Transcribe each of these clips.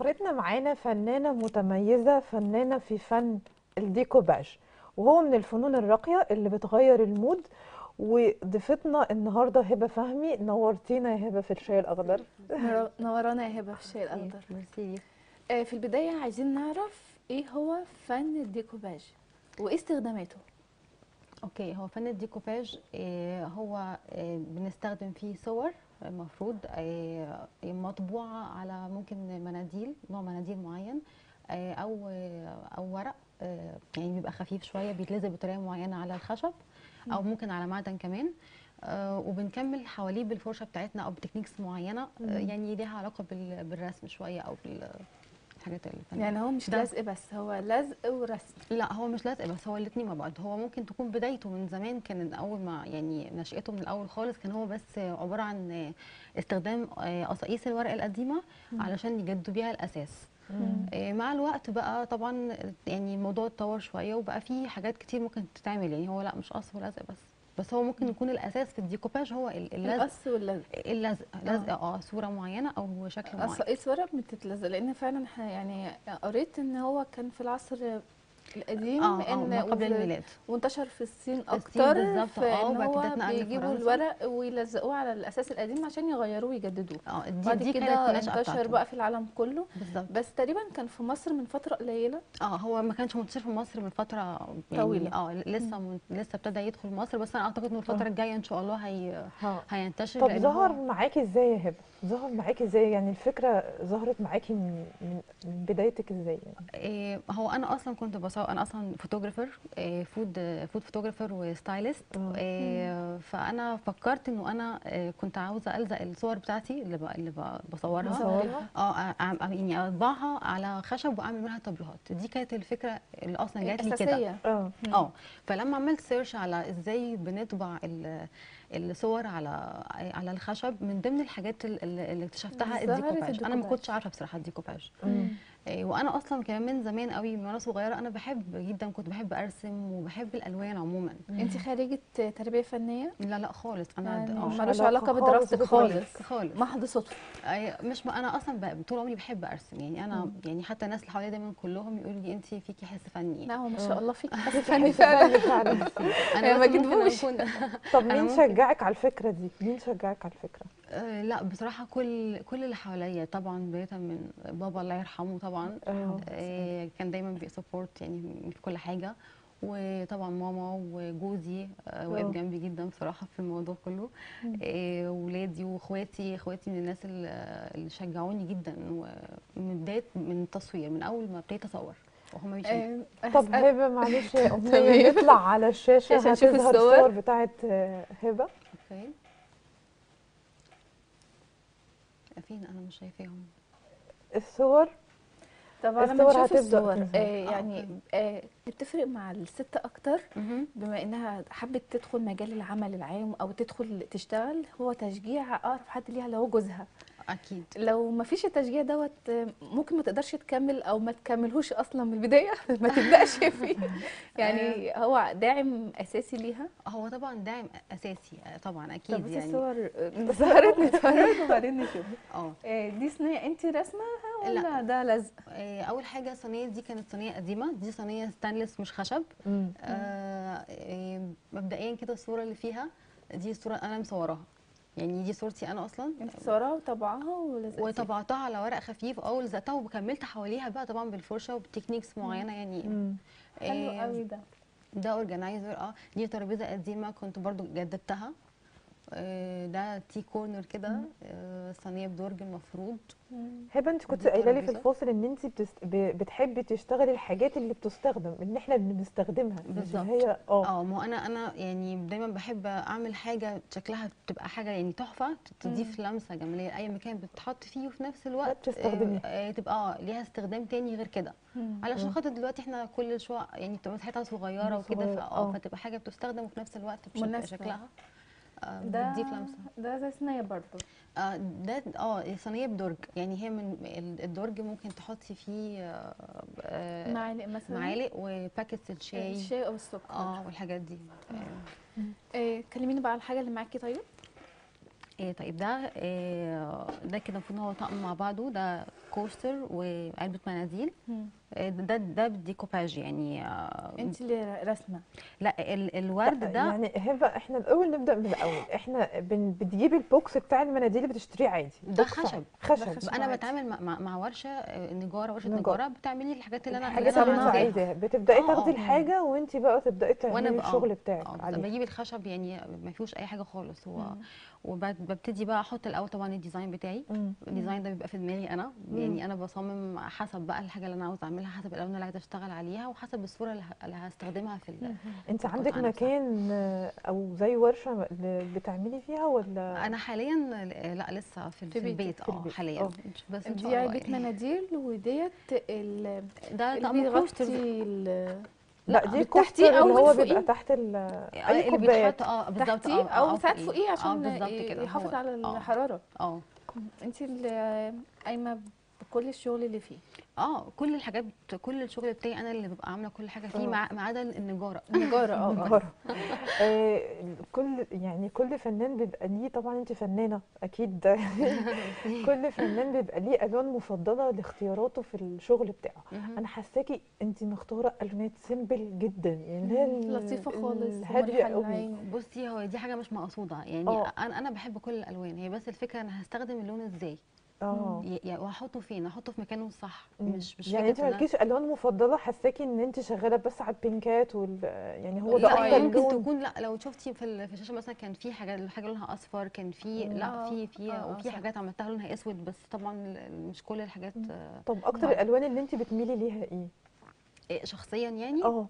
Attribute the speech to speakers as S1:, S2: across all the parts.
S1: فقرتنا معانا فنانة متميزة فنانة في فن الديكوباج. وهو من الفنون الراقية اللي بتغير ال mood. وضيفتنا النهاردة هبة فهمي نورتينا يا هبة في الشاي الأخضر.
S2: نور- نورانا يا هبة في الشاي الأخضر.
S3: ميرسي.
S2: آه، في البداية عايزين نعرف إيه هو فن الديكوباج وإيه استخداماته.
S3: Okay هو فن الديكوباج آه، هو آه، بنستخدم فيه صور المفروض آه، مطبوعة على ممكن مناديل نوع مناديل معين آه، أو آه، أو ورق آه، يعني بيبقى خفيف شوية بيتلزق بطريقة معينة على الخشب أو ممكن على معدن كمان آه، وبنكمل حواليه بالفرشة بتاعتنا أو بتكنيكس معينة آه، يعني ليها علاقة بال- بالرسم شوية أو بالحاجات الفنيه
S2: يعني هو مش لزق بس هو لزق ورسم.
S3: لا هو مش لازق بس هو الاثنين مع بعض. هو ممكن تكون بدايته من زمان كان أول ما يعني نشأته من الأول خالص كان هو بس عبارة عن استخدام قصاقيس الورق القديمة علشان يجدوا بيها الأساس. آه، مع الوقت بقى طبعا يعني الموضوع اتطور شوية وبقى فيه حاجات كتير ممكن تتعمل. يعني هو لا مش قص ولزق بس. بس هو ممكن يكون الأساس في الديكوباج هو ال- اللزق
S2: القص واللزق
S3: اللزق لزق آه صورة معينة أو شكل معين.
S2: قصاقيس ورق بتتلزق لأن فعلا يعني قريت إن هو كان في العصر القديم
S3: آه
S2: إن
S3: ما قبل الميلاد
S2: وانتشر في الصين أكتر
S3: بالظبط،
S2: في آه،
S3: اتنقل
S2: بيجيبوا. الورق ويلزقوه على الأساس القديم عشان يغيروه ويجددوه
S3: آه دي, دي كانت
S2: كده انتشر. بقى في العالم كله
S3: بالظبط
S2: بس تقريبا كان في مصر من فترة قليلة
S3: آه هو ما كانش منتشر في مصر من فترة يعني
S2: طويلة.
S3: آه لسه من لسه ابتدى يدخل مصر بس أنا أعتقد ان الفترة
S1: آه.
S3: الجاية إن شاء الله هي. هينتشر
S1: طب ظهر معاكي إزاي يا هبة ظهر معاكي إزاي؟ يعني الفكرة ظهرت معاكي من, من بدايتك إزاي يعني؟
S3: إيه هو أنا أصلا كنت بصور أنا أصلا photographer إيه food food photographer و stylist
S1: آه.
S3: إيه فأنا فكرت إنه أنا إيه كنت عاوزة ألزق الصور بتاعتي اللي ب- اللي ب- بصورها.
S1: بصورها؟
S3: آه يعني أطبعها على خشب وأعمل منها طابلوهات دي كانت الفكرة اللي أصلا جات لي كده.
S1: آه.
S3: آه فلما عملت search على إزاي بنطبع ال- الصور على على الخشب من ضمن الحاجات ال- ال- اللي اكتشفتها الديكوباج. أنا ما. كنتش عارفة بصراحة الديكوباج. وأنا أصلا كمان من زمان قوي من وأنا صغيرة أنا بحب جدا كنت بحب أرسم وبحب الألوان عموما.
S2: انت خريجة تربية فنية؟
S3: لا لا خالص. أنا
S2: يعني ملوش
S1: علاقة خالص
S2: بدراستك. خالص.
S3: خالص.
S2: محض صدفه
S3: مش أنا أصلا طول عمري بحب أرسم. يعني أنا يعني حتى الناس اللي حواليا دايما كلهم يقولوا لي انت فيكي حس فني.
S2: لا هو ما
S1: آه.
S2: شاء الله فيك حس فني فعلا.
S3: أنا
S2: ما
S3: ممكن
S2: كدبوش.
S3: أكون
S1: طب مين شجعك على الفكرة دي؟ مين شجعك على الفكرة؟
S3: آه، لا بصراحة كل كل اللي حواليا طبعا بداية من بابا الله يرحمه طبعا. آه، كان دايما بيسبورت يعني في كل حاجة. وطبعا ماما وجوزي آه، واقف. جنبي جدا بصراحة في الموضوع كله. آه، ولادي واخواتي اخواتي من الناس اللي اللي شجعوني جدا ومن بداية من التصوير من أول ما ابتديت أصور وهم بيشوفوا
S1: طب هبة معلش يا. أمنية نطلع على الشاشة
S2: عشان نشوف
S1: هتظهر
S2: الصور.
S1: بتاعت هبة.
S3: okay. فين أنا مش شايفاهم
S1: الصور
S2: طب على
S1: الصور
S2: ما نشوف
S1: هتبدأ
S2: الصور. آه
S3: آه،
S2: يعني
S3: okay.
S2: آه بتفرق مع الست
S3: أكتر.
S2: بما إنها حبت تدخل مجال العمل العام أو تدخل تشتغل هو تشجيع أقرب حد ليها اللي هو جوزها
S3: أكيد.
S2: لو ما فيش التشجيع دوت آه، ممكن ما تقدرش تكمل أو ما تكملهوش أصلا من البداية. ما تبدأش فيه. يعني هو داعم أساسي ليها؟
S3: هو طبعا داعم أساسي. آه، طبعا أكيد
S2: طب
S3: يعني.
S2: الصور آه، ظهرت نتفرج وبعدين نشوف
S3: آه.
S2: آه، دي صينية انت رسمها ولا
S3: لا.
S2: ده لزق؟
S3: آه، أول حاجة الصينيه دي كانت صينية قديمة. دي صينية ستانلس مش خشب. آه، آه، مبدئيا كده الصورة اللي فيها دي صورة أنا مصوراها. يعني دي صورتي أنا أصلا.
S2: أنت صورها وطبعها ولزقتيها
S3: وطبعتها على ورق خفيف آه ولزقتها وكملت حواليها بقى طبعا بالفرشة وب techniques معينة يعني.
S1: مم.
S2: حلو قوي ده.
S3: ده organizer آه. دي ترابيزة قديمة كنت برضو جددتها. ده tea corner كده آه، صينية بدرج المفروض
S1: هبه انت كنت قايلة لي في. الفاصل إن انت بتست... بتحبي تشتغلي الحاجات اللي بتستخدم إن إحنا بنستخدمها مش
S3: بالظبط.
S1: هي آه
S3: آه ما أنا أنا يعني دايما بحب أعمل حاجة شكلها تبقى حاجة يعني تحفة تضيف لمسة جماليه أي مكان بتحط فيه وفي نفس الوقت
S1: بتستخدميها.
S3: آه، آه، تبقى آه ليها استخدام تاني غير كده علشان خاطر دلوقتي إحنا كل شوية يعني بتبقى مساحتها صغيرة وكده فاه
S1: آه.
S3: فتبقى حاجة بتستخدم وفي نفس الوقت بتبقى
S2: مناسبة.
S3: شكلها آه،
S2: ده
S3: بتضيف لمسة.
S2: ده زي صينية برضو.
S3: آه، ده آه صينية بدرج. يعني هي من ال- الدرج ممكن تحطي فيه آه، آه،
S2: معالق مثلا؟
S3: معالق و packets الشاي.
S2: الشاي أو السكر.
S3: آه والحاجات دي. آه،
S2: إيه كلميني بقى على الحاجة اللي معاكي طيب.
S3: إيه طيب ده إيه ده كده المفروض إن هو طقم مع بعضه. ده coaster وعلبة مناديل. ده ده بالديكوباج يعني آه،
S2: انت اللي رسمة
S3: لا ال- الورد ده
S1: يعني هبة إحنا الأول نبدأ من الأول إحنا بن بتجيب ال box بتاع المناديل اللي بتشتريه عادي
S3: ده خشب.
S1: عادي.
S2: ده
S1: خشب
S2: خشب.
S3: أنا
S2: عادي.
S3: بتعامل مع, مع, مع ورشة آه، نجارة ورشة.
S1: نجارة
S3: بتعملي الحاجات اللي أنا
S1: الحاجات
S3: اللي
S1: أنا
S3: عايزاها
S1: بتبدأي
S3: آه،
S1: تاخدي
S3: آه.
S1: الحاجة وأنت بقى تبدأي
S3: وأنا
S1: تعملي
S3: آه،
S1: الشغل بتاعك
S3: آه،
S1: عليه
S3: بجيب الخشب يعني ما فيهوش أي حاجة خالص هو. وببتدي بقى أحط الأول طبعا ال design بتاعي.
S1: ال
S3: design ده بيبقى في دماغي
S1: أنا.
S3: يعني أنا بصمم حسب بقى الحاجة اللي أنا عاوزة أعملها حسب الالوان اللي عايزه اشتغل عليها وحسب الصورة اللي هستخدمها في أنت
S1: عندك. مكان آه، أو زي ورشة بتعملي فيها ولا
S3: أنا حاليا لأ لسه في,
S2: في
S3: في البيت
S1: آه.
S3: حاليا
S1: آه.
S3: بس
S2: دي علبه
S3: يعني.
S2: مناديل وديت ال-
S3: ده طقم
S2: ال-
S1: لأ دي
S2: أو
S1: اللي هو. بيبقى تحت ال اي
S3: اللي
S1: كوبايات
S3: بيتحط آه بالظبط
S2: تحتيه
S3: آه
S2: أو
S3: آه،
S2: ساعات فوقيه عشان يحافظ على
S3: آه.
S2: الحرارة
S3: آه
S2: انت اللي قايمة بكل الشغل اللي فيه
S3: آه كل الحاجات كل الشغل بتاعي أنا اللي ببقى عاملة كل حاجة فيه
S1: آه.
S3: مع ما عدا النجارة
S2: نجاره آه آه.
S1: نجارة. آه، كل يعني كل فنان بيبقى ليه طبعا انت فنانة أكيد كل فنان بيبقى ليه ألوان مفضلة لاختياراته في الشغل بتاعه. أنا حاساكي انت مختارة ألوانات simple جدا يعني
S2: لطيفة خالص ومريحة
S1: قوي
S3: بصي هو دي حاجة مش مقصودة يعني
S1: آه.
S3: أنا أنا بحب كل الألوان هي بس الفكرة أنا هستخدم اللون إزاي آه وهحطه فين احطه في مكانه الصح. مش مش
S1: يعني انت مالكيش الوان مفضلة حاساكي ان انت شغالة بس على البينكات وال يعني هو ده
S3: لا
S1: أكتر
S3: يعني ممكن تكون لا لو شفتي في ال- في الشاشة مثلا كان في حاجة حاجة لونها أصفر كان في. لا
S2: آه،
S3: في في
S2: آه، آه،
S3: وفي. حاجات عملتها لونها أسود بس طبعا مش كل الحاجات
S1: طب
S3: أكتر.
S1: الألوان اللي انت بتميلي ليها إيه
S3: إيه، شخصيا يعني
S1: آه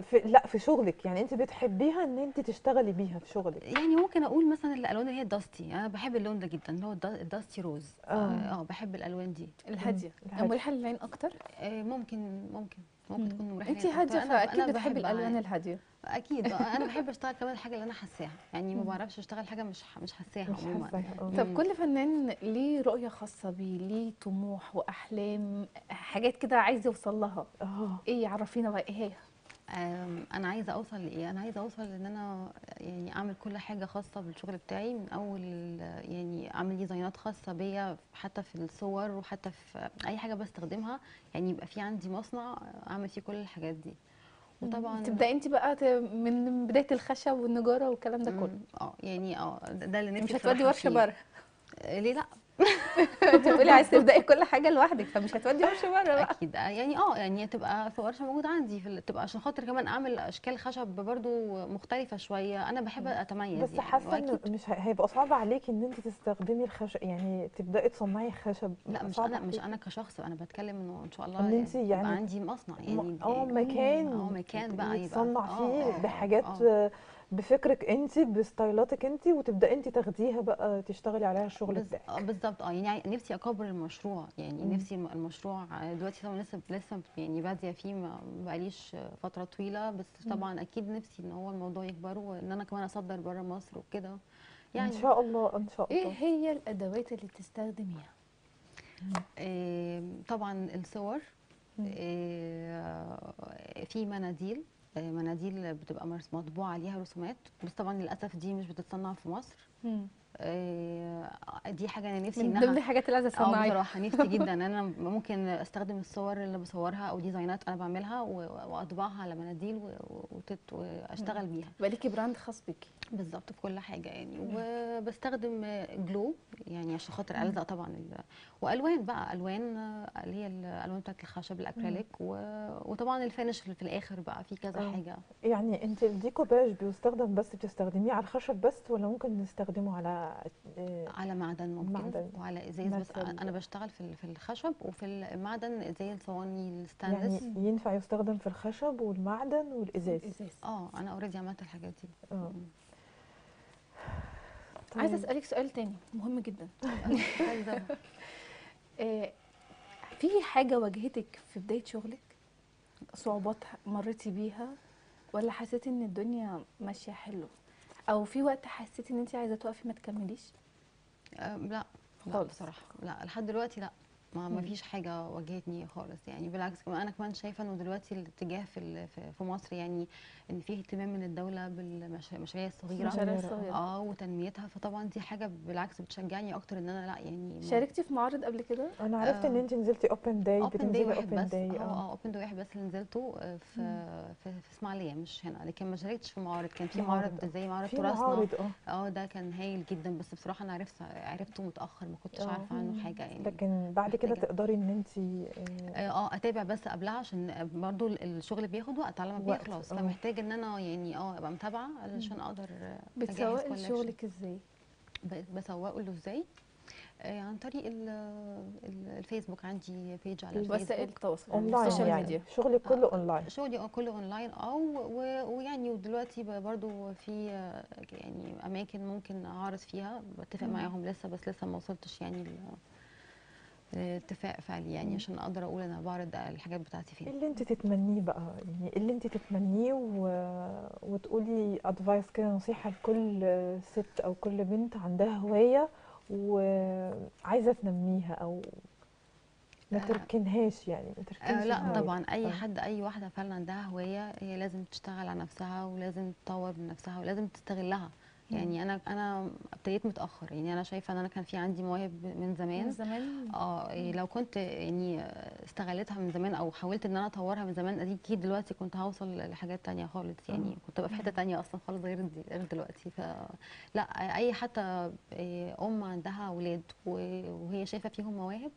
S1: في لا في شغلك. يعني انت بتحبيها ان انت تشتغلي بيها في شغلك.
S3: يعني ممكن أقول مثلا الألوان اللي هي الداستي أنا بحب اللون ده جدا اللي هو الدا- الداستي روز
S1: آه.
S3: آه آه، بحب الألوان دي.
S1: الهادية.
S2: مريحه للعين أكتر؟
S3: آه، ممكن ممكن. ممكن تكون مريحه
S2: انت هادية
S3: فأكيد
S2: بتحبي
S3: بحب-
S2: الألوان. الهادية.
S3: أكيد. آه، أنا بحب أشتغل كمان الحاجة اللي أنا حاساها. يعني ما بعرفش أشتغل حاجة مش مش حاساها عموما.
S1: آه.
S2: طب. كل فنان ليه رؤية خاصة بيه ليه طموح وأحلام حاجات كده عايز يوصل لها.
S1: آه.
S2: إيه عرفينا بقى إيه هي؟
S3: أنا عايزة أوصل لإيه؟ أنا عايزة أوصل إن أنا يعني أعمل كل حاجة خاصة بالشغل بتاعي من أول يعني أعمل ديزاينات خاصة بيا حتى في الصور وحتى في أي حاجة بستخدمها يعني يبقى في عندي مصنع أعمل فيه كل الحاجات دي. وطبعا
S2: تبدأي أنت بقى من بداية الخشب والنجارة والكلام ده كله.
S3: آه يعني آه ده اللي
S2: مش
S3: نفسي
S2: هتودي
S3: بصراحة ورشة.
S2: بره.
S3: آه، ليه لأ؟
S2: انت بتقولي عايز تبدأي كل حاجة لوحدك فمش هتودي ورشه بره بقى
S3: أكيد آه، يعني آه يعني تبقى في ورشة موجودة عندي في تبقى عشان خاطر كمان أعمل أشكال خشب برضو مختلفة شوية أنا بحب أتميز
S1: بس
S3: يعني
S1: حاسة
S3: إنه
S1: مش هيبقى صعب عليكي إن أنت تستخدمي الخشب يعني تبدأي تصنعي خشب
S3: لا مش أنا مش؟ أنا كشخص أنا بتكلم إنه إن شاء الله
S1: أنت
S3: يبقى
S1: يعني
S3: عندي مصنع يعني
S1: آه مكان
S3: آه مكان بقى يبقى
S1: يتصنع
S3: آه،
S1: فيه
S3: آه،
S1: بحاجات بفكرك أنت بستايلاتك أنت وتبدأي أنت تاخديها بقى تشتغلي عليها الشغل بتاعك.
S3: بالظبط آه يعني نفسي أكبر المشروع. يعني
S1: مم.
S3: نفسي الم- المشروع دلوقتي طبعا لسه لسه يعني باديه فيه ما بقاليش فترة طويلة بس طبعا أكيد نفسي إن هو الموضوع يكبر وإن أنا كمان أصدر بره مصر وكده. يعني
S1: ان شاء الله إن شاء
S2: إيه
S1: الله.
S2: هي الأدوات اللي تستخدميها؟
S3: آه، طبعا الصور.
S1: مم.
S3: آه، في مناديل. آه، مناديل بتبقى مطبوع عليها رسومات. بس طبعا للأسف دي مش بتتصنع في مصر. آه، دي حاجة أنا نفسي
S2: من
S3: إنها
S2: ضمن الحاجات اللي عايزة
S3: آه
S2: تصنعيها
S3: بصراحة نفسي جدا. ان أنا ممكن أستخدم الصور اللي بصورها أو ديزاينات أنا بعملها و- وأطبعها على مناديل وأشتغل بيها.
S2: يبقى ليكي brand خاص بيكي.
S3: بالظبط في كل حاجة يعني. وبستخدم glue يعني عشان خاطر ألزق طبعا ال- وألوان بقى ألوان آه، اللي هي الالوان بتاعت الخشب الأكريليك وطبعا ال finish اللي في الآخر بقى في كذا
S1: آه.
S3: حاجة.
S1: يعني أنت الديكوباج بيستخدم بس بتستخدميه على الخشب بس ولا ممكن نستخدمه على آه،
S3: على معدن ممكن
S1: معدن.
S3: وعلى إزاز بس أنا بشتغل في ال- في الخشب وفي المعدن زي الصواني
S1: يعني
S3: الستانلس
S1: ينفع يستخدم في الخشب والمعدن والإزاز.
S2: ازاز
S3: آه أنا already عملت الحاجات دي.
S1: آه.
S3: مم.
S2: عايزة
S1: طيب.
S2: أسألك سؤال تاني مهم جدا. آه، في حاجة واجهتك في بداية شغلك؟ صعوبات مريتي بيها؟ ولا حسيتي إن الدنيا ماشية حلو؟ أو في وقت حسيتي إن انت عايزة توقفي ما تكمليش؟
S3: آه، لا.
S2: خالص.
S3: بصراحه لا لحد دلوقتي لا. ما
S1: مم.
S3: ما فيش حاجة واجهتني خالص يعني بالعكس كمان أنا كمان شايفة إنه دلوقتي الاتجاه في ال- في مصر يعني إن في اهتمام من الدولة بالمشاريع الصغيرة
S2: المشاريع
S1: صغيرة.
S2: الصغيرة
S3: آه وتنميتها فطبعا دي حاجة بالعكس بتشجعني أكتر إن أنا لأ يعني
S2: شاركتي في معارض قبل كده
S1: أنا عرفت إن
S3: آه.
S1: انت نزلتي
S3: open day
S1: بتنزلي
S3: واحد
S1: open
S3: day
S1: آه
S3: آه open day واحد بس اللي نزلته آه، في في, في إسماعيلية مش هنا لكن ما شاركتش في معارض كان في
S1: معارض،
S3: معرض زي معرض
S1: في
S3: تراثنا
S1: معارض آه
S3: آه ده كان هايل جدا بس بصراحة أنا عرفت عرفته متأخر ما كنتش
S1: آه.
S3: عارفة عنه. حاجة يعني
S1: لكن بعد كده. تقدري إن انت
S3: آه آه، أتابع بس قبلها عشان برضو الشغل بياخد وقت. على ما بيخلص
S1: آه.
S3: فمحتاج إن أنا يعني آه أبقى متابعة علشان أقدر آه،
S2: بتسوقي. لشغلك
S3: إزاي؟ بسوقه له إزاي؟ آه، عن طريق ال- ال- الفيسبوك. عندي page على
S2: وسائل
S3: الفيسبوك.
S2: التواصل. أونلاين
S1: يعني. شغلك كله
S3: آه،
S1: أونلاين.
S3: شغلي آه كله أونلاين. آه ويعني ودلوقتي برضو في آه، يعني أماكن ممكن أعرض فيها. بتفق. معاهم لسه بس لسه ما وصلتش يعني لاتفاق فعلي يعني. عشان أقدر أقول أنا بعرض الحاجات بتاعتي فين
S1: اللي انت تتمنيه بقى يعني اللي انت تتمنيه و... وتقولي ادفايس كده نصيحة لكل ست أو كل بنت عندها هواية وعايزة تنميها أو ما
S3: آه.
S1: تركنهاش يعني ما
S3: آه
S1: تركنش
S3: لا
S1: الهواية.
S3: طبعا أي
S1: آه.
S3: حد أي واحدة فعلا عندها هواية هي لازم تشتغل على نفسها ولازم تطور من نفسها ولازم تستغلها يعني أنا أنا ابتديت متأخر. يعني أنا شايفة إن أنا كان في عندي مواهب من زمان.
S2: من زمان؟
S3: آه إيه لو كنت يعني استغلتها من زمان أو حاولت إن أنا أطورها من زمان أكيد دلوقتي كنت هوصل لحاجات تانية خالص. يعني كنت ابقى في حتة تانية أصلا خالص غير غير دلوقتي. ف لا أي حتى إيه، أم عندها أولاد وهي شايفة فيهم مواهب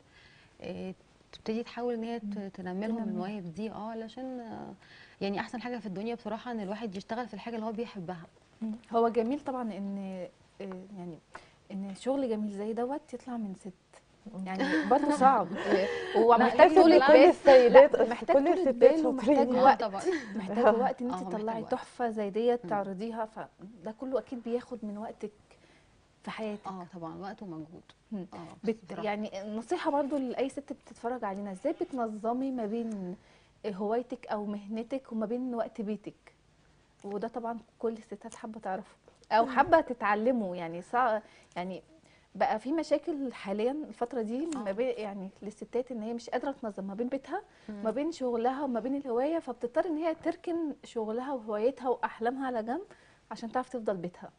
S3: إيه، تبتدي تحاول إن هي تنمي لهم. المواهب دي آه علشان آه، يعني أحسن حاجة في الدنيا بصراحة إن الواحد يشتغل في الحاجة اللي هو بيحبها.
S2: هو جميل طبعا إن آه، يعني إن شغل جميل زي دوت يطلع من ست يعني برضه صعب ومحتاج
S1: ان كل السيدات
S2: محتاج
S1: كل الستات
S2: ومحتاج وقت. محتاج وقت إن
S3: آه،
S2: انت تطلعي. تحفة زي ديت. تعرضيها فده كله أكيد بياخد من وقتك في حياتك.
S3: آه طبعا وقت ومجهود. آه
S2: بت. يعني نصيحة برضو لأي ست بتتفرج علينا. إزاي بتنظمي ما بين هوايتك أو مهنتك وما بين وقت بيتك؟ وده طبعا كل الستات حابة تعرفه. أو حابة تتعلمه. يعني صع... يعني بقى في مشاكل حاليا الفترة دي ما
S3: آه.
S2: بين يعني للستات إن هي مش قادرة تنظم ما بين بيتها. ما بين شغلها وما بين الهواية. فبتضطر إن هي تركن شغلها وهوايتها وأحلامها على جنب عشان تعرف تفضل بيتها.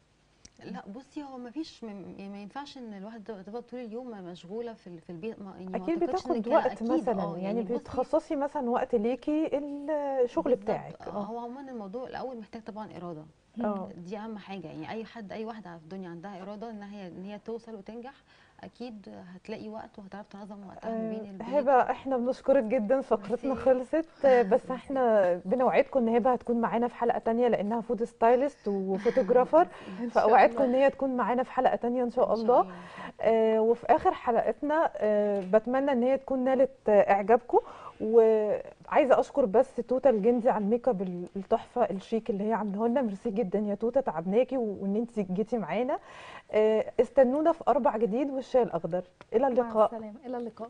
S3: لا بصي هو ما فيش يعني ما ينفعش إن الواحد تفضل طول اليوم مشغولة في في البيت ما يعني أكيد
S1: بتاخد وقت
S3: أكيد،
S1: مثلا.
S3: آه،
S1: يعني
S3: بصي،
S1: بتخصصي مثلا وقت ليكي الشغل بتاعك.
S3: آه،
S1: آه.
S3: هو عموما الموضوع الأول محتاج طبعا إرادة.
S1: آه
S3: دي أهم حاجة يعني أي حد أي واحدة في الدنيا عندها إرادة ان هي إن هي توصل وتنجح أكيد هتلاقي وقت وهتعرف تنظم وقتها ما بين البيت.
S1: هبة إحنا بنشكرك جدا فقرتنا. خلصت. بس إحنا بنوعدكم إن هبة هتكون معانا في حلقة تانية لأنها food stylist و photographer فأوعدكم إن هي تكون معانا في حلقة تانية إن شاء الله. آه، وفي آخر حلقتنا آه، بتمنى إن هي تكون نالت إعجابكم. وعايزة أشكر بس توته الجندي على الميك أب ال- التحفة الشيك اللي هي عاملاه لنا. ميرسي جدا يا توته تعبناكي وإن أنت جيتي معانا. آه، استنونا في أربع جديد والشاي الأخضر. إلى
S2: مع
S1: اللقاء.
S2: السلامة. إلى اللقاء.